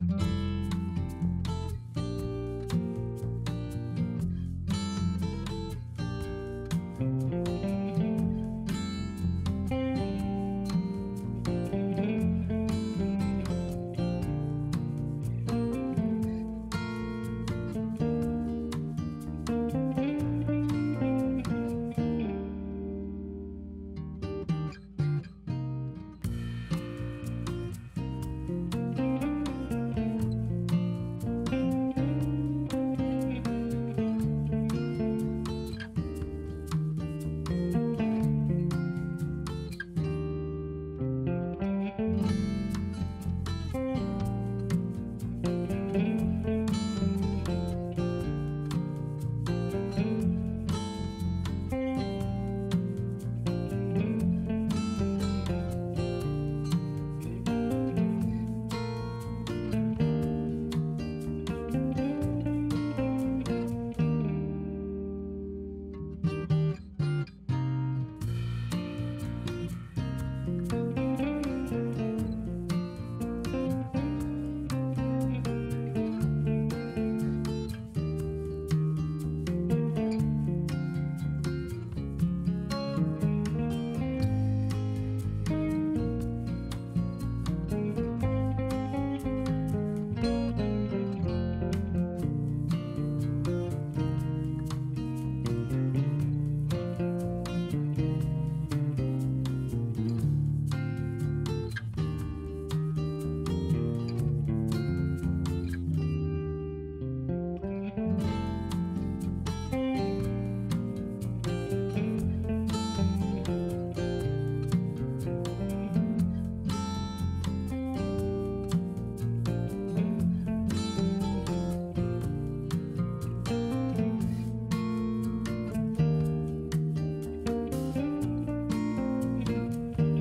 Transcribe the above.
you